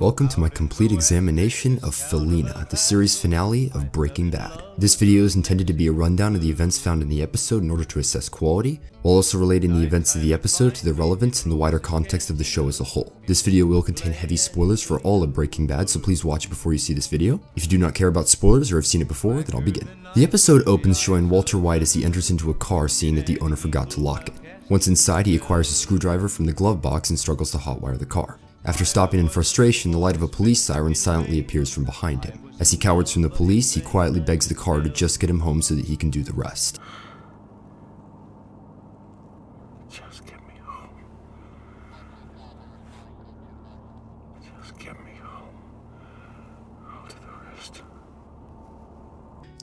Welcome to my complete examination of Felina, the series finale of Breaking Bad. This video is intended to be a rundown of the events found in the episode in order to assess quality, while also relating the events of the episode to their relevance in the wider context of the show as a whole. This video will contain heavy spoilers for all of Breaking Bad, so please watch before you see this video. If you do not care about spoilers or have seen it before, then I'll begin. The episode opens showing Walter White as he enters into a car seeing that the owner forgot to lock it. Once inside, he acquires a screwdriver from the glove box and struggles to hotwire the car. After stopping in frustration, the light of a police siren silently appears from behind him. As he cowards from the police, he quietly begs the car to just get him home so that he can do the rest. Just get me home. Just get me home. I'll do the rest.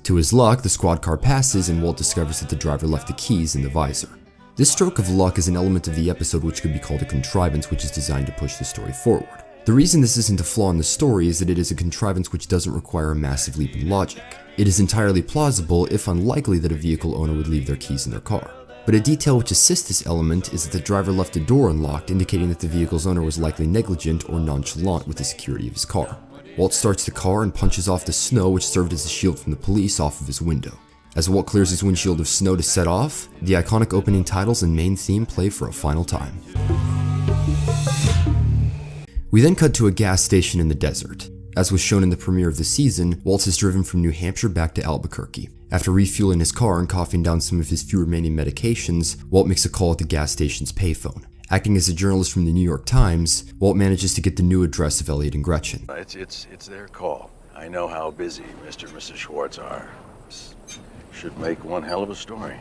To his luck, the squad car passes and Walt discovers that the driver left the keys in the visor. This stroke of luck is an element of the episode which could be called a contrivance which is designed to push the story forward. The reason this isn't a flaw in the story is that it is a contrivance which doesn't require a massive leap in logic. It is entirely plausible, if unlikely, that a vehicle owner would leave their keys in their car. But a detail which assists this element is that the driver left the door unlocked, indicating that the vehicle's owner was likely negligent or nonchalant with the security of his car. Walt starts the car and punches off the snow which served as a shield from the police off of his window. As Walt clears his windshield of snow to set off, the iconic opening titles and main theme play for a final time. We then cut to a gas station in the desert. As was shown in the premiere of the season, Walt is driven from New Hampshire back to Albuquerque. After refueling his car and coughing down some of his few remaining medications, Walt makes a call at the gas station's payphone. Acting as a journalist from the New York Times, Walt manages to get the new address of Elliot and Gretchen. It's, it's, it's their call. I know how busy Mr. and Mrs. Schwartz are. Should make one hell of a story.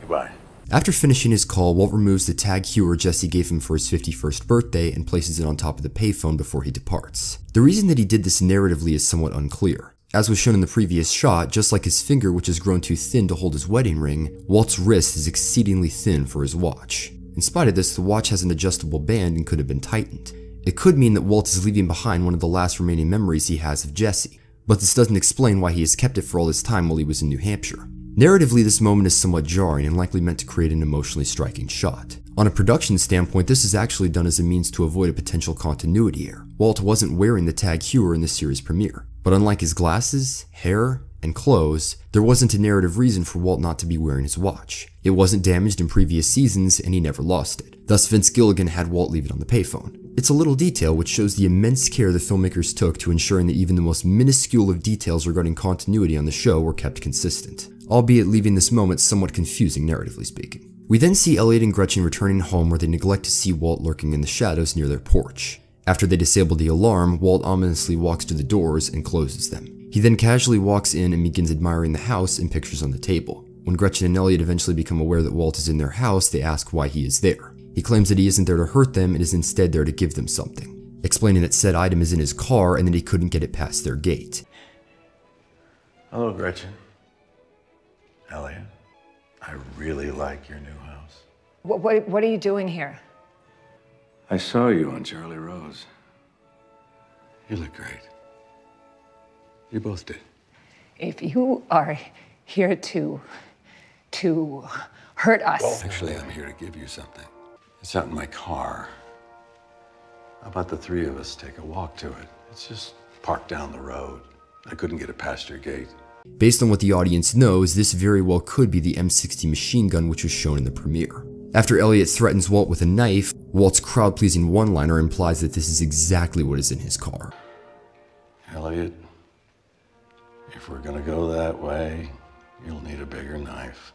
Goodbye. After finishing his call, Walt removes the TAG Heuer Jesse gave him for his 51st birthday and places it on top of the payphone before he departs. The reason that he did this narratively is somewhat unclear. As was shown in the previous shot, just like his finger which has grown too thin to hold his wedding ring, Walt's wrist is exceedingly thin for his watch. In spite of this, the watch has an adjustable band and could have been tightened. It could mean that Walt is leaving behind one of the last remaining memories he has of Jesse, but this doesn't explain why he has kept it for all this time while he was in New Hampshire. Narratively, this moment is somewhat jarring and likely meant to create an emotionally striking shot. On a production standpoint, this is actually done as a means to avoid a potential continuity error. Walt wasn't wearing the TAG Heuer in the series premiere, but unlike his glasses, hair, and clothes, there wasn't a narrative reason for Walt not to be wearing his watch. It wasn't damaged in previous seasons and he never lost it. Thus, Vince Gilligan had Walt leave it on the payphone. It's a little detail which shows the immense care the filmmakers took to ensuring that even the most minuscule of details regarding continuity on the show were kept consistent, albeit leaving this moment somewhat confusing narratively speaking. We then see Elliot and Gretchen returning home where they neglect to see Walt lurking in the shadows near their porch. After they disable the alarm, Walt ominously walks to the doors and closes them. He then casually walks in and begins admiring the house and pictures on the table. When Gretchen and Elliot eventually become aware that Walt is in their house, they ask why he is there. He claims that he isn't there to hurt them and is instead there to give them something, explaining that said item is in his car and that he couldn't get it past their gate. Hello, Gretchen. Elliot. I really like your new house. What, what, what are you doing here? I saw you on Charlie Rose. You look great. You both did. If you are here to, to hurt us, Actually, I'm here to give you something. It's out in my car. How about the three of us take a walk to it? It's just parked down the road. I couldn't get it past your gate. Based on what the audience knows, this very well could be the M60 machine gun which was shown in the premiere. After Elliot threatens Walt with a knife, Walt's crowd pleasing one liner implies that this is exactly what is in his car. Elliot, if we're gonna go that way, you'll need a bigger knife.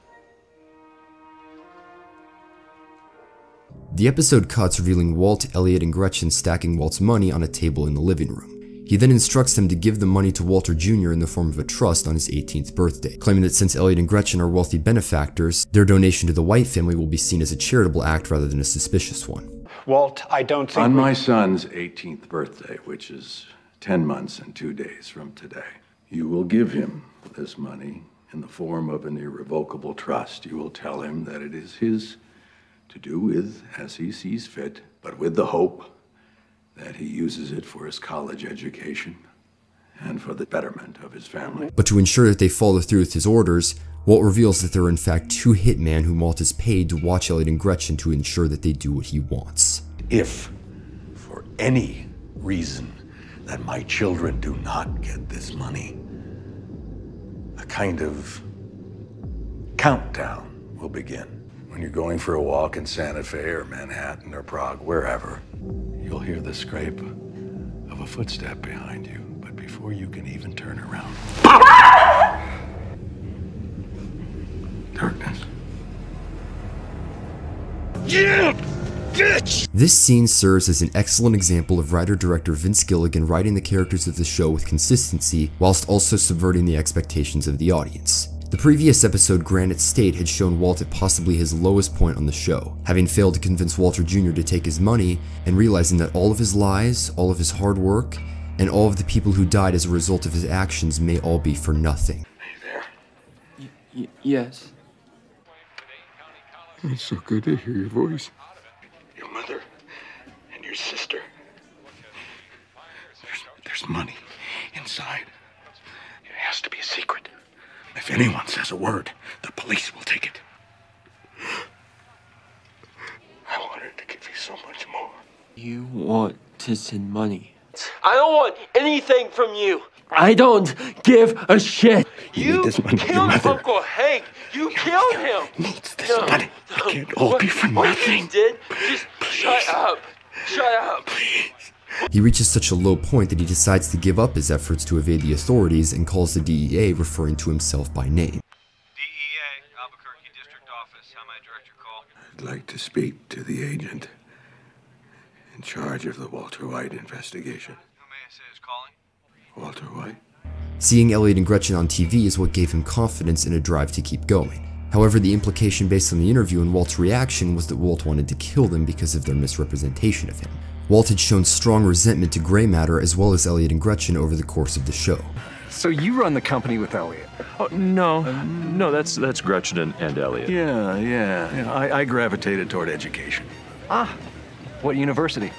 The episode cuts revealing Walt, Elliot, and Gretchen stacking Walt's money on a table in the living room. He then instructs them to give the money to Walter Jr. in the form of a trust on his 18th birthday, claiming that since Elliot and Gretchen are wealthy benefactors, their donation to the White family will be seen as a charitable act rather than a suspicious one. Walt, I don't think. On my son's 18th birthday, which is 10 months and two days from today, you will give him this money in the form of an irrevocable trust. You will tell him that it is his to do with as he sees fit, but with the hope that he uses it for his college education and for the betterment of his family. But to ensure that they follow through with his orders, Walt reveals that there are in fact two hitmen whom Walt has paid to watch Elliot and Gretchen to ensure that they do what he wants. If, for any reason that my children do not get this money, a kind of countdown will begin. When you're going for a walk in Santa Fe or Manhattan or Prague, wherever, you'll hear the scrape of a footstep behind you. But before you can even turn around, darkness. Yeah, bitch! This scene serves as an excellent example of writer-director Vince Gilligan writing the characters of the show with consistency whilst also subverting the expectations of the audience. The previous episode, Granite State, had shown Walt at possibly his lowest point on the show, having failed to convince Walter Jr. to take his money and realizing that all of his lies, all of his hard work, and all of the people who died as a result of his actions may all be for nothing. Hey Y- yes. It's so good to hear your voice. Your mother and your sister. There's, there's money inside. It has to be a secret. If anyone says a word, the police will take it. I wanted to give you so much more. You want to send money. I don't want anything from you. I don't give a shit. You need this money, killed mother. Uncle Hank. You killed him. Needs this No, money. It can't all What- be for what nothing. you did? Just shut up. Shut up. He reaches such a low point that he decides to give up his efforts to evade the authorities and calls the DEA, referring to himself by name. DEA, Albuquerque District Office. How may I direct your call? I'd like to speak to the agent in charge of the Walter White investigation. Who may I say is calling? Walter White? Seeing Elliot and Gretchen on TV is what gave him confidence and a drive to keep going. However, the implication based on the interview and Walt's reaction was that Walt wanted to kill them because of their misrepresentation of him. Walt had shown strong resentment to Gray Matter as well as Elliot and Gretchen over the course of the show. So you run the company with Elliot? Oh, no, no, that's that's Gretchen and, and Elliot. Yeah, yeah. yeah I, I gravitated toward education. Ah, what university?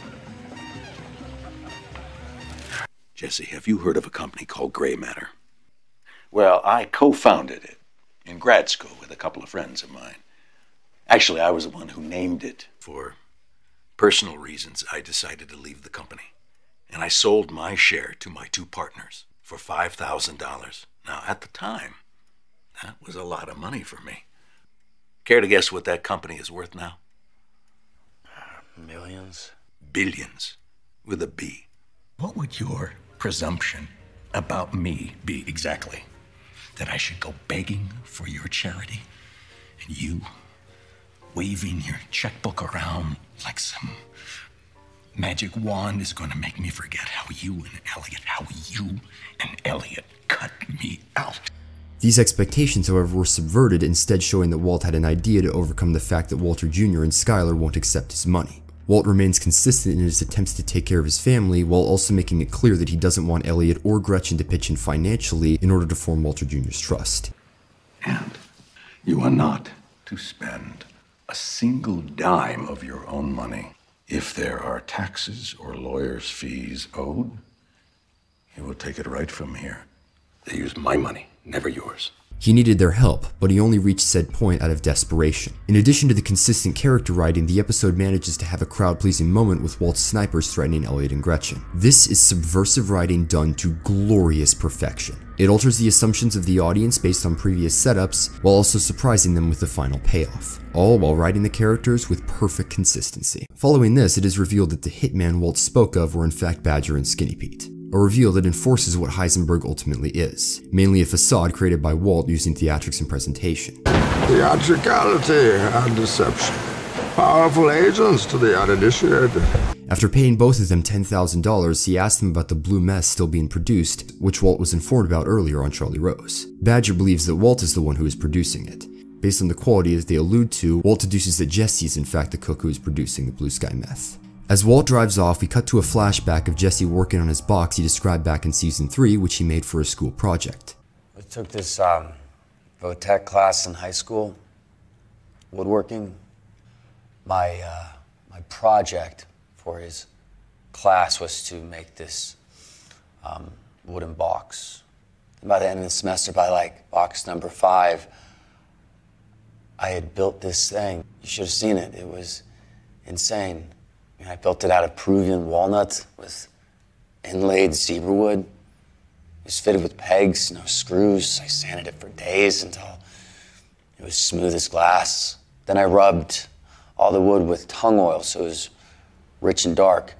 Jesse, have you heard of a company called Gray Matter? Well, I co founded it in grad school with a couple of friends of mine. Actually, I was the one who named it. For personal reasons, I decided to leave the company. And I sold my share to my two partners for $5,000. Now, at the time, that was a lot of money for me. Care to guess what that company is worth now? Millions? Billions, with a B. What would your presumption about me be exactly? That I should go begging for your charity? And you waving your checkbook around like some magic wand is going to make me forget how you and Elliot, how you and Elliot cut me out. These expectations, however, were subverted, instead showing that Walt had an idea to overcome the fact that Walter Jr. and Skyler won't accept his money. Walt remains consistent in his attempts to take care of his family while also making it clear that he doesn't want Elliot or Gretchen to pitch in financially in order to form Walter Jr.'s trust. And you are not to spend a single dime of your own money. If there are taxes or lawyers' fees owed, you will take it right from here. They use my money, never yours. He needed their help, but he only reached said point out of desperation. In addition to the consistent character writing, the episode manages to have a crowd pleasing moment with Walt's snipers threatening Elliot and Gretchen. This is subversive writing done to glorious perfection. It alters the assumptions of the audience based on previous setups, while also surprising them with the final payoff, all while writing the characters with perfect consistency. Following this, it is revealed that the hitman Walt spoke of were in fact Badger and Skinny Pete a reveal that enforces what Heisenberg ultimately is, mainly a facade created by Walt using theatrics and presentation. Theatricality and deception. Powerful agents to the uninitiated. After paying both of them $10,000, he asked them about the blue meth still being produced, which Walt was informed about earlier on Charlie Rose. Badger believes that Walt is the one who is producing it. Based on the quality as they allude to, Walt deduces that Jesse is in fact the cook who is producing the blue sky meth. As Walt drives off, we cut to a flashback of Jesse working on his box he described back in season 3, which he made for a school project. I took this um, class in high school, woodworking. My, uh, my project for his class was to make this um, wooden box. And by the end of the semester, by like box number five, I had built this thing. You should have seen it. It was insane. I, I built it out of Peruvian walnut with inlaid zebra wood. It was fitted with pegs, no screws. I sanded it for days until it was smooth as glass. Then I rubbed all the wood with tung oil so it was rich and dark.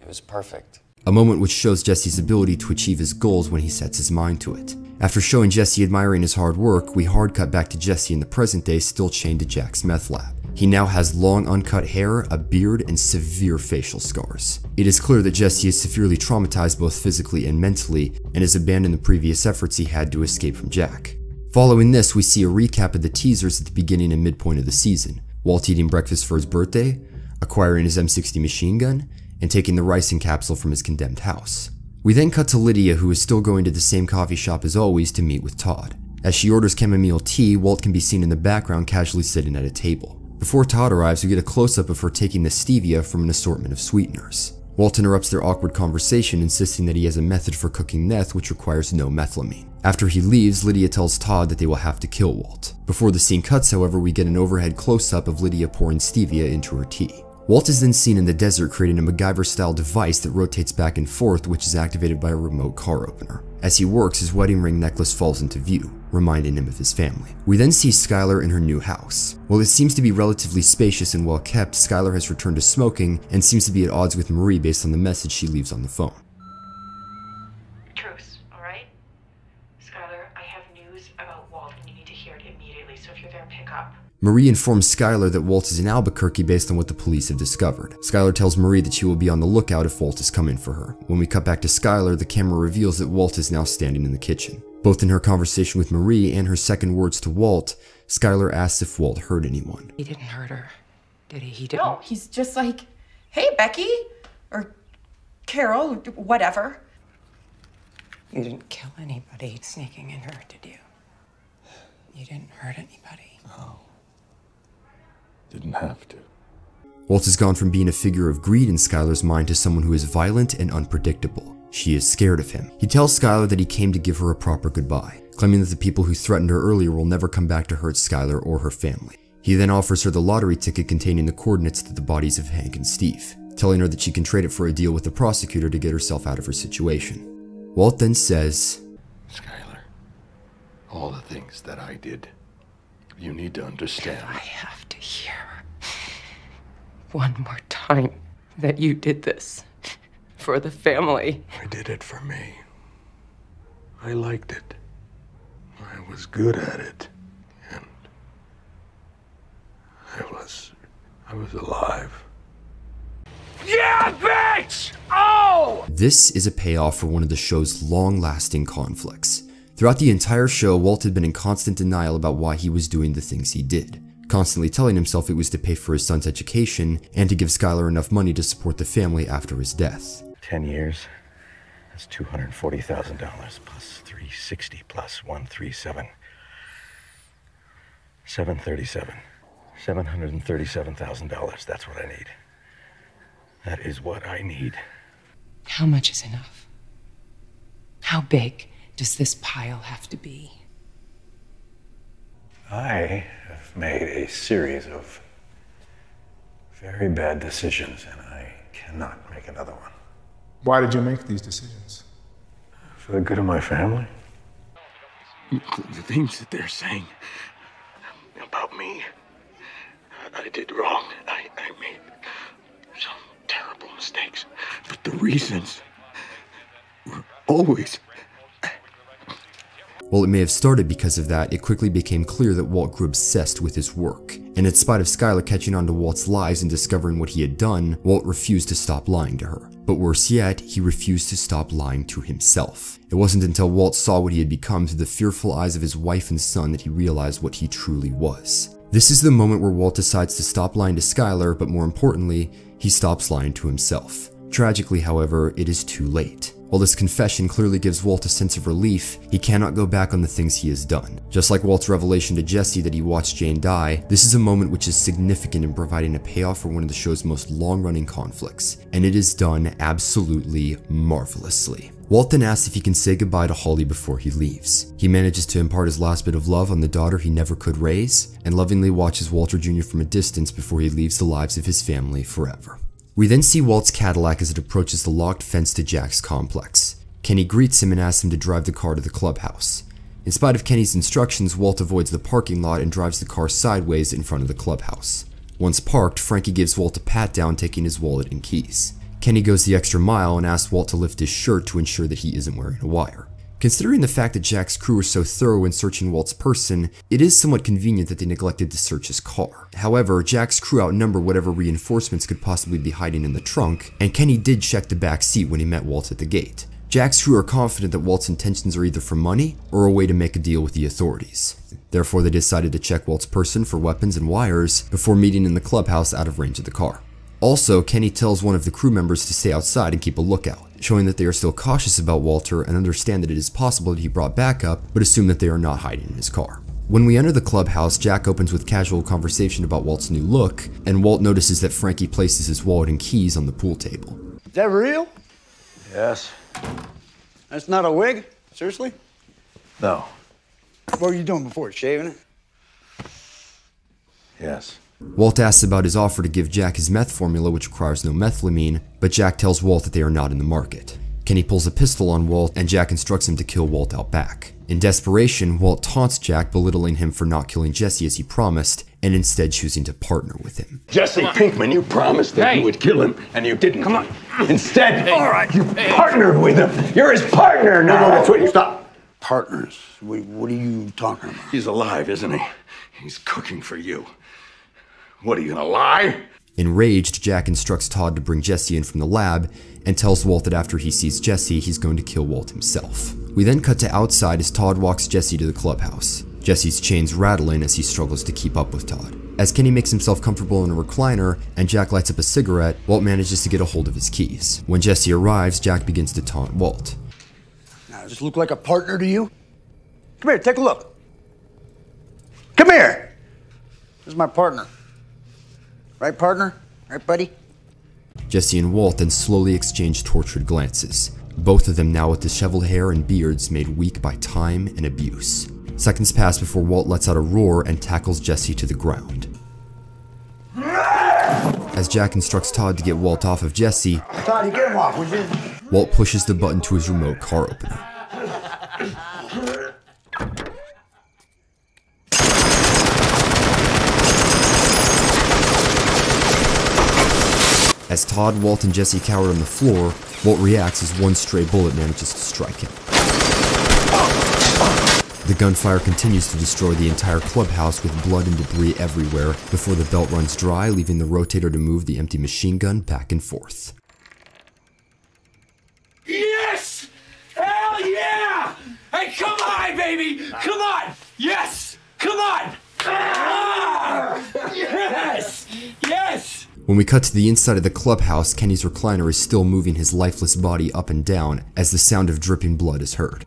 It was perfect. A moment which shows Jesse's ability to achieve his goals when he sets his mind to it. After showing Jesse admiring his hard work, we hard cut back to Jesse in the present day still chained to Jack's meth lab. He now has long uncut hair, a beard, and severe facial scars. It is clear that Jesse is severely traumatized both physically and mentally, and has abandoned the previous efforts he had to escape from Jack. Following this, we see a recap of the teasers at the beginning and midpoint of the season. Walt eating breakfast for his birthday, acquiring his M60 machine gun, and taking the ricin capsule from his condemned house. We then cut to Lydia, who is still going to the same coffee shop as always to meet with Todd. As she orders chamomile tea, Walt can be seen in the background casually sitting at a table. Before Todd arrives, we get a close up of her taking the stevia from an assortment of sweeteners. Walt interrupts their awkward conversation, insisting that he has a method for cooking meth which requires no methylamine. After he leaves, Lydia tells Todd that they will have to kill Walt. Before the scene cuts, however, we get an overhead close up of Lydia pouring stevia into her tea. Walt is then seen in the desert creating a MacGyver style device that rotates back and forth, which is activated by a remote car opener. As he works, his wedding ring necklace falls into view, reminding him of his family. We then see Skyler in her new house. While it seems to be relatively spacious and well kept, Skyler has returned to smoking and seems to be at odds with Marie based on the message she leaves on the phone. Truce, all right? Skyler, I have news about Walt and you need to hear it immediately, so if you're there, pick up. Marie informs Skyler that Walt is in Albuquerque based on what the police have discovered. Skyler tells Marie that she will be on the lookout if Walt is coming for her. When we cut back to Skyler, the camera reveals that Walt is now standing in the kitchen. Both in her conversation with Marie and her second words to Walt, Skyler asks if Walt hurt anyone. He didn't hurt her, did he? He didn't. No, he's just like, hey, Becky, or Carol, or whatever. You didn't kill anybody sneaking in her, did you? You didn't hurt anybody. No. Didn't have to. Walt has gone from being a figure of greed in Skyler's mind to someone who is violent and unpredictable. She is scared of him. He tells Skyler that he came to give her a proper goodbye, claiming that the people who threatened her earlier will never come back to hurt Skyler or her family. He then offers her the lottery ticket containing the coordinates to the bodies of Hank and Steve, telling her that she can trade it for a deal with the prosecutor to get herself out of her situation. Walt then says, Skyler, all the things that I did, you need to understand. I have to hear one more time that you did this for the family. I did it for me. I liked it. I was good at it. And I was I was alive. Yeah, bitch! Oh! This is a payoff for one of the show's long lasting conflicts. Throughout the entire show, Walt had been in constant denial about why he was doing the things he did, constantly telling himself it was to pay for his son's education and to give Skyler enough money to support the family after his death. Ten years. That's two hundred forty thousand dollars plus three sixty plus one three seven. Seven thirty-seven. Seven hundred and thirty-seven thousand dollars. That's what I need. That is what I need. How much is enough? How big does this pile have to be? I have made a series of very bad decisions, and I cannot make another one. Why did you make these decisions? For the good of my family. The things that they're saying about me, I, I did wrong. I, I made some terrible mistakes. But the reasons were always While it may have started because of that, it quickly became clear that Walt grew obsessed with his work. And in spite of Skyler catching on to Walt's lies and discovering what he had done, Walt refused to stop lying to her. But worse yet, he refused to stop lying to himself. It wasn't until Walt saw what he had become through the fearful eyes of his wife and son that he realized what he truly was. This is the moment where Walt decides to stop lying to Skyler, but more importantly, he stops lying to himself. Tragically, however, it is too late. While this confession clearly gives Walt a sense of relief, he cannot go back on the things he has done. Just like Walt's revelation to Jesse that he watched Jane die, this is a moment which is significant in providing a payoff for one of the show's most long-running conflicts, and it is done absolutely marvelously. Walt then asks if he can say goodbye to Holly before he leaves. He manages to impart his last bit of love on the daughter he never could raise, and lovingly watches Walter Jr. from a distance before he leaves the lives of his family forever. We then see Walt's Cadillac as it approaches the locked fence to Jack's complex. Kenny greets him and asks him to drive the car to the clubhouse. In spite of Kenny's instructions, Walt avoids the parking lot and drives the car sideways in front of the clubhouse. Once parked, Frankie gives Walt a pat down, taking his wallet and keys. Kenny goes the extra mile and asks Walt to lift his shirt to ensure that he isn't wearing a wire. Considering the fact that Jack's crew was so thorough in searching Walt's person, it is somewhat convenient that they neglected to search his car. However, Jack's crew outnumber whatever reinforcements could possibly be hiding in the trunk, and Kenny did check the back seat when he met Walt at the gate. Jack's crew are confident that Walt's intentions are either for money or a way to make a deal with the authorities. Therefore, they decided to check Walt's person for weapons and wires before meeting in the clubhouse out of range of the car. Also, Kenny tells one of the crew members to stay outside and keep a lookout, showing that they are still cautious about Walter and understand that it is possible that he brought backup, but assume that they are not hiding in his car. When we enter the clubhouse, Jack opens with casual conversation about Walt's new look, and Walt notices that Frankie places his wallet and keys on the pool table. Is that real? Yes? That's not a wig? Seriously? No. What were you doing before? Shaving it? Yes. Walt asks about his offer to give Jack his meth formula, which requires no methylamine, but Jack tells Walt that they are not in the market. Kenny pulls a pistol on Walt, and Jack instructs him to kill Walt out back. In desperation, Walt taunts Jack, belittling him for not killing Jesse as he promised, and instead choosing to partner with him. Jesse Pinkman, you promised that you would kill him, and you didn't. Come on. Instead, all right, you partnered with him. You're his partner now. That's what you Stop. Partners. What, what are you talking about? He's alive, isn't he? He's cooking for you. What are you gonna lie? Enraged, Jack instructs Todd to bring Jesse in from the lab and tells Walt that after he sees Jesse, he's going to kill Walt himself. We then cut to outside as Todd walks Jesse to the clubhouse. Jesse's chains rattling as he struggles to keep up with Todd. As Kenny makes himself comfortable in a recliner and Jack lights up a cigarette, Walt manages to get a hold of his keys. When Jesse arrives, Jack begins to taunt Walt. Now, does this look like a partner to you? Come here, take a look. Come here. This is my partner. Right, partner? Right, buddy? Jesse and Walt then slowly exchange tortured glances, both of them now with disheveled hair and beards made weak by time and abuse. Seconds pass before Walt lets out a roar and tackles Jesse to the ground. As Jack instructs Todd to get Walt off of Jesse, Todd, you get him off, would you? Walt pushes the button to his remote car opener. As Todd, Walt, and Jesse cower on the floor, Walt reacts as one stray bullet manages to strike him. The gunfire continues to destroy the entire clubhouse with blood and debris everywhere before the belt runs dry, leaving the rotator to move the empty machine gun back and forth. Yes! Hell yeah! Hey, come on, baby! Come on! Yes! Come on! Ah! Yes! Yes! When we cut to the inside of the clubhouse, Kenny's recliner is still moving his lifeless body up and down as the sound of dripping blood is heard.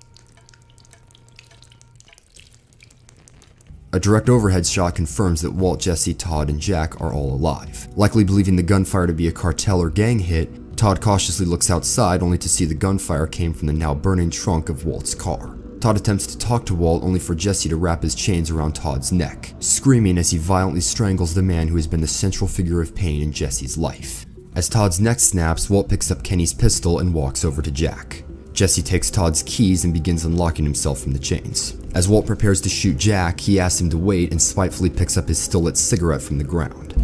A direct overhead shot confirms that Walt, Jesse, Todd, and Jack are all alive. Likely believing the gunfire to be a cartel or gang hit, Todd cautiously looks outside only to see the gunfire came from the now burning trunk of Walt's car. Todd attempts to talk to Walt only for Jesse to wrap his chains around Todd's neck, screaming as he violently strangles the man who has been the central figure of pain in Jesse's life. As Todd's neck snaps, Walt picks up Kenny's pistol and walks over to Jack. Jesse takes Todd's keys and begins unlocking himself from the chains. As Walt prepares to shoot Jack, he asks him to wait and spitefully picks up his still lit cigarette from the ground.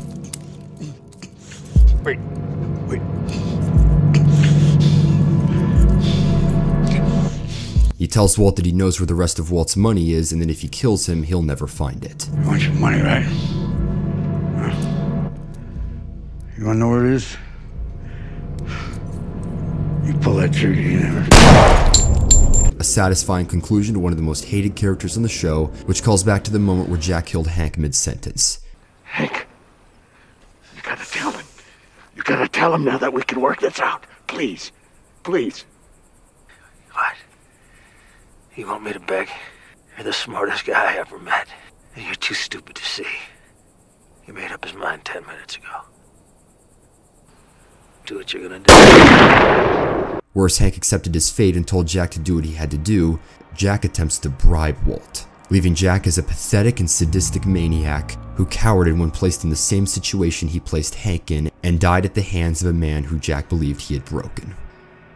Wait. Tells Walt that he knows where the rest of Walt's money is and that if he kills him, he'll never find it. You want your money, right? Huh? You wanna know where it is? You pull that trigger, you never. A satisfying conclusion to one of the most hated characters on the show, which calls back to the moment where Jack killed Hank mid sentence. Hank, you gotta tell him. You gotta tell him now that we can work this out. Please. Please. You want me to beg? You're the smartest guy I ever met. And you're too stupid to see. He made up his mind ten minutes ago. Do what you're gonna do. Whereas Hank accepted his fate and told Jack to do what he had to do, Jack attempts to bribe Walt. leaving Jack as a pathetic and sadistic maniac who cowered when placed in the same situation he placed Hank in and died at the hands of a man who Jack believed he had broken.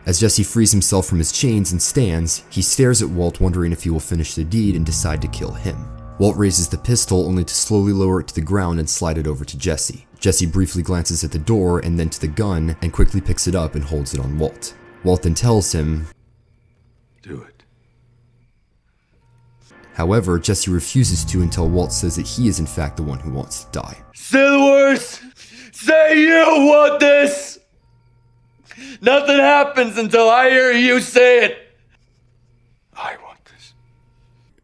As Jesse frees himself from his chains and stands, he stares at Walt wondering if he will finish the deed and decide to kill him. Walt raises the pistol only to slowly lower it to the ground and slide it over to Jesse. Jesse briefly glances at the door and then to the gun and quickly picks it up and holds it on Walt. Walt then tells him, Do it. However, Jesse refuses to until Walt says that he is in fact the one who wants to die. Say the words! Say you want this! Nothing happens until I hear you say it! I want this.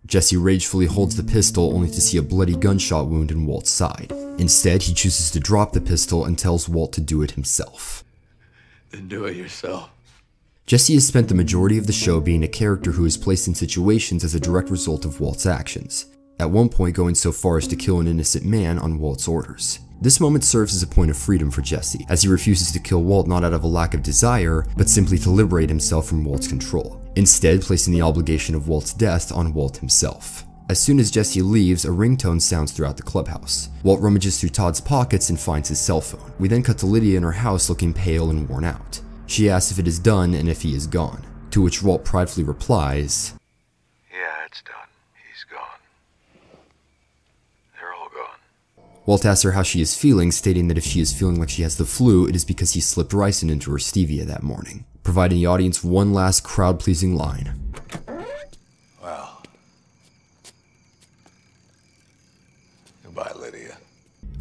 Jesse ragefully holds the pistol only to see a bloody gunshot wound in Walt's side. Instead, he chooses to drop the pistol and tells Walt to do it himself. Then do it yourself. Jesse has spent the majority of the show being a character who is placed in situations as a direct result of Walt's actions, at one point going so far as to kill an innocent man on Walt's orders. This moment serves as a point of freedom for Jesse, as he refuses to kill Walt not out of a lack of desire, but simply to liberate himself from Walt's control, instead placing the obligation of Walt's death on Walt himself. As soon as Jesse leaves, a ringtone sounds throughout the clubhouse. Walt rummages through Todd's pockets and finds his cell phone. We then cut to Lydia in her house looking pale and worn out. She asks if it is done and if he is gone, to which Walt pridefully replies, Yeah, it's done. He's gone. They're all gone. Walt asks her how she is feeling, stating that if she is feeling like she has the flu, it is because he slipped ricin into her stevia that morning, providing the audience one last crowd pleasing line. Well. Goodbye, Lydia.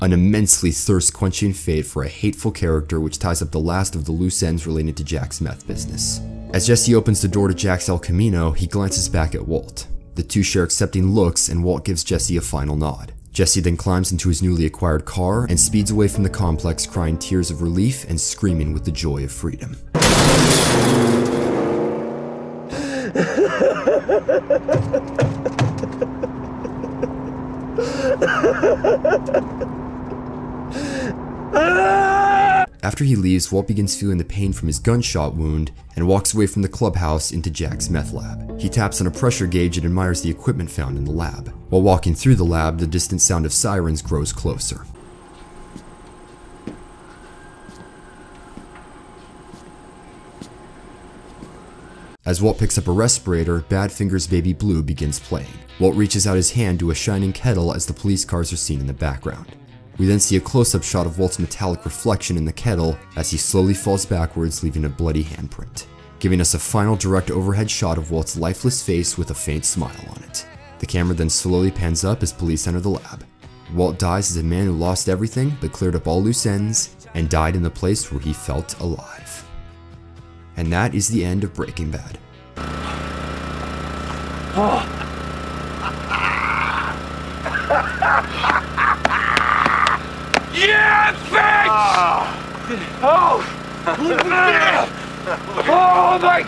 An immensely thirst quenching fate for a hateful character which ties up the last of the loose ends related to Jack's meth business. As Jesse opens the door to Jack's El Camino, he glances back at Walt. The two share accepting looks, and Walt gives Jesse a final nod. Jesse then climbs into his newly acquired car and speeds away from the complex, crying tears of relief and screaming with the joy of freedom. After he leaves, Walt begins feeling the pain from his gunshot wound and walks away from the clubhouse into Jack's meth lab. He taps on a pressure gauge and admires the equipment found in the lab. While walking through the lab, the distant sound of sirens grows closer. As Walt picks up a respirator, Badfinger's Baby Blue begins playing. Walt reaches out his hand to a shining kettle as the police cars are seen in the background. We then see a close-up shot of Walt's metallic reflection in the kettle as he slowly falls backwards leaving a bloody handprint, giving us a final direct overhead shot of Walt's lifeless face with a faint smile on it. The camera then slowly pans up as police enter the lab. Walt dies as a man who lost everything but cleared up all loose ends and died in the place where he felt alive. And that is the end of Breaking Bad. Yeah, thanks! Oh! Oh my!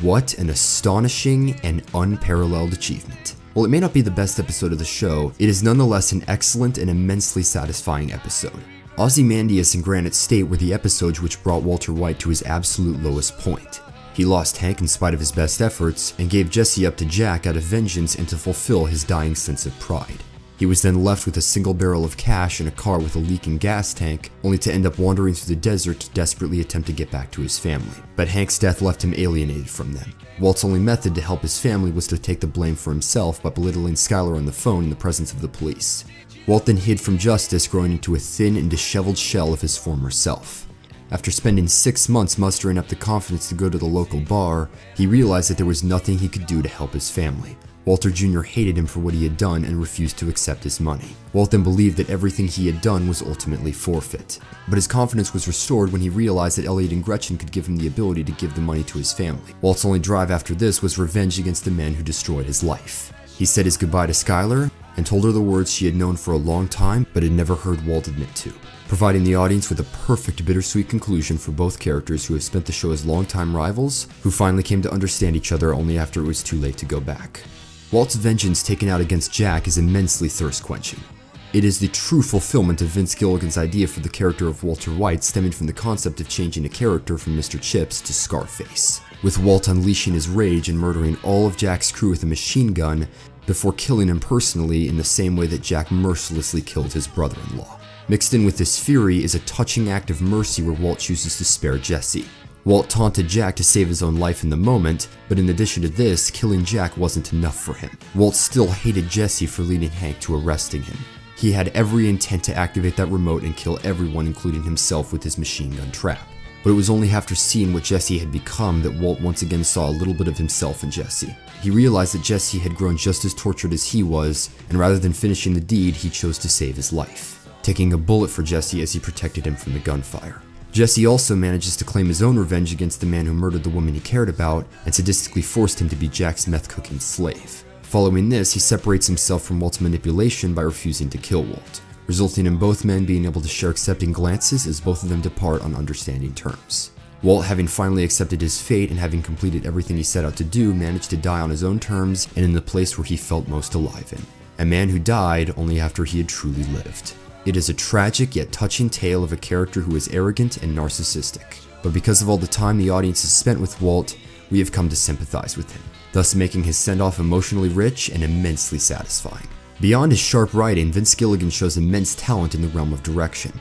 What an astonishing and unparalleled achievement. While it may not be the best episode of the show, it is nonetheless an excellent and immensely satisfying episode. Ozymandias and Granite State were the episodes which brought Walter White to his absolute lowest point. He lost Hank in spite of his best efforts and gave Jesse up to Jack out of vengeance and to fulfill his dying sense of pride. He was then left with a single barrel of cash and a car with a leaking gas tank, only to end up wandering through the desert to desperately attempt to get back to his family. But Hank's death left him alienated from them. Walt's only method to help his family was to take the blame for himself by belittling Skyler on the phone in the presence of the police. Walt then hid from justice, growing into a thin and disheveled shell of his former self. After spending six months mustering up the confidence to go to the local bar, he realized that there was nothing he could do to help his family. Walter Jr. hated him for what he had done and refused to accept his money. Walt then believed that everything he had done was ultimately forfeit. But his confidence was restored when he realized that Elliot and Gretchen could give him the ability to give the money to his family. Walt's only drive after this was revenge against the man who destroyed his life. He said his goodbye to Skyler and told her the words she had known for a long time but had never heard Walt admit to, providing the audience with a perfect bittersweet conclusion for both characters who have spent the show as longtime rivals, who finally came to understand each other only after it was too late to go back. Walt's vengeance taken out against Jack is immensely thirst quenching. It is the true fulfillment of Vince Gilligan's idea for the character of Walter White stemming from the concept of changing a character from Mr. Chips to Scarface. With Walt unleashing his rage and murdering all of Jack's crew with a machine gun, before killing him personally in the same way that Jack mercilessly killed his brother in law. Mixed in with this fury is a touching act of mercy where Walt chooses to spare Jesse. Walt taunted Jack to save his own life in the moment, but in addition to this, killing Jack wasn't enough for him. Walt still hated Jesse for leading Hank to arresting him. He had every intent to activate that remote and kill everyone, including himself, with his machine gun trap. But it was only after seeing what Jesse had become that Walt once again saw a little bit of himself in Jesse. He realized that Jesse had grown just as tortured as he was, and rather than finishing the deed, he chose to save his life, taking a bullet for Jesse as he protected him from the gunfire. Jesse also manages to claim his own revenge against the man who murdered the woman he cared about and sadistically forced him to be Jack's meth cooking slave. Following this, he separates himself from Walt's manipulation by refusing to kill Walt, resulting in both men being able to share accepting glances as both of them depart on understanding terms. Walt, having finally accepted his fate and having completed everything he set out to do, managed to die on his own terms and in the place where he felt most alive in. A man who died only after he had truly lived. It is a tragic yet touching tale of a character who is arrogant and narcissistic. But because of all the time the audience has spent with Walt, we have come to sympathize with him, thus making his send-off emotionally rich and immensely satisfying. Beyond his sharp writing, Vince Gilligan shows immense talent in the realm of direction.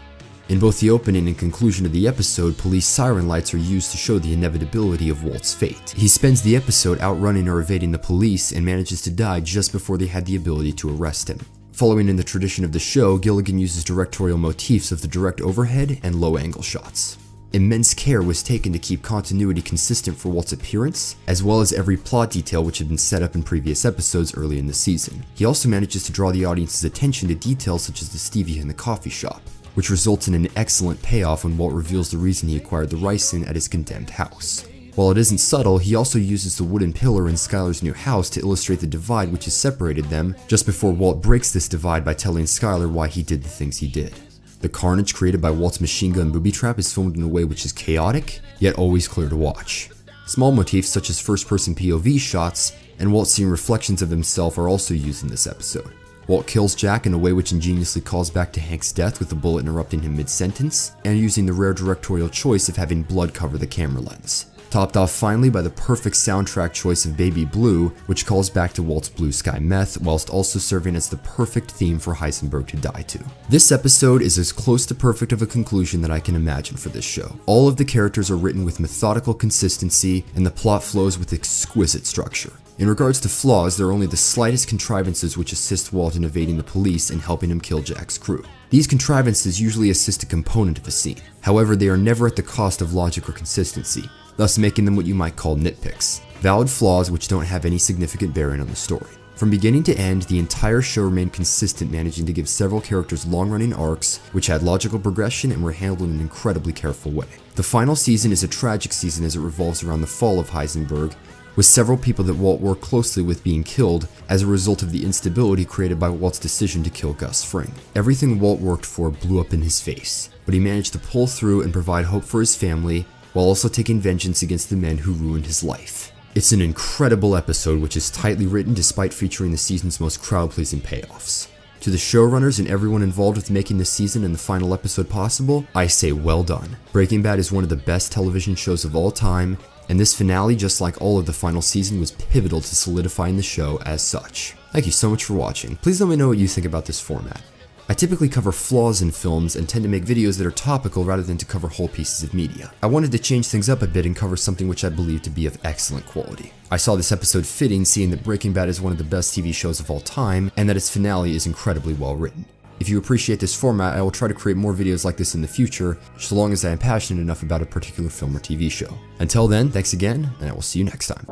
In both the opening and conclusion of the episode, police siren lights are used to show the inevitability of Walt's fate. He spends the episode outrunning or evading the police and manages to die just before they had the ability to arrest him. Following in the tradition of the show, Gilligan uses directorial motifs of the direct overhead and low angle shots. Immense care was taken to keep continuity consistent for Walt's appearance, as well as every plot detail which had been set up in previous episodes early in the season. He also manages to draw the audience's attention to details such as the stevia in the coffee shop, which results in an excellent payoff when Walt reveals the reason he acquired the ricin at his condemned house. While it isn't subtle, he also uses the wooden pillar in Skyler's new house to illustrate the divide which has separated them, just before Walt breaks this divide by telling Skyler why he did the things he did. The carnage created by Walt's machine gun booby trap is filmed in a way which is chaotic, yet always clear to watch. Small motifs such as first person POV shots and Walt seeing reflections of himself are also used in this episode. Walt kills Jack in a way which ingeniously calls back to Hank's death with a bullet interrupting him mid-sentence, and using the rare directorial choice of having blood cover the camera lens topped off finally by the perfect soundtrack choice of Baby Blue, which calls back to Walt's Blue Sky Meth, whilst also serving as the perfect theme for Heisenberg to die to. This episode is as close to perfect of a conclusion that I can imagine for this show. All of the characters are written with methodical consistency, and the plot flows with exquisite structure. In regards to flaws, there are only the slightest contrivances which assist Walt in evading the police and helping him kill Jack's crew. These contrivances usually assist a component of a scene. However, they are never at the cost of logic or consistency, thus making them what you might call nitpicks. Valid flaws which don't have any significant bearing on the story. From beginning to end, the entire show remained consistent, managing to give several characters long running arcs, which had logical progression and were handled in an incredibly careful way. The final season is a tragic season as it revolves around the fall of Heisenberg, with several people that Walt worked closely with being killed as a result of the instability created by Walt's decision to kill Gus Fring. Everything Walt worked for blew up in his face, but he managed to pull through and provide hope for his family while also taking vengeance against the men who ruined his life. It's an incredible episode which is tightly written despite featuring the season's most crowd-pleasing payoffs. To the showrunners and everyone involved with making this season and the final episode possible, I say well done. Breaking Bad is one of the best television shows of all time, and this finale, just like all of the final season, was pivotal to solidifying the show as such. Thank you so much for watching. Please let me know what you think about this format. I typically cover flaws in films and tend to make videos that are topical rather than to cover whole pieces of media. I wanted to change things up a bit and cover something which I believe to be of excellent quality. I saw this episode fitting seeing that Breaking Bad is one of the best TV shows of all time and that its finale is incredibly well written. If you appreciate this format, I will try to create more videos like this in the future, so long as I am passionate enough about a particular film or TV show. Until then, thanks again, and I will see you next time.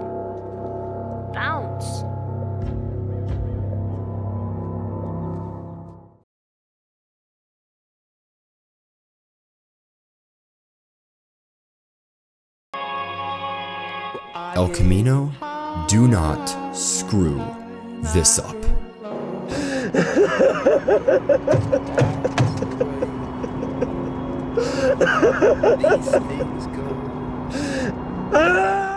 Bounce. El Camino, do not screw this up. These things go. Ah!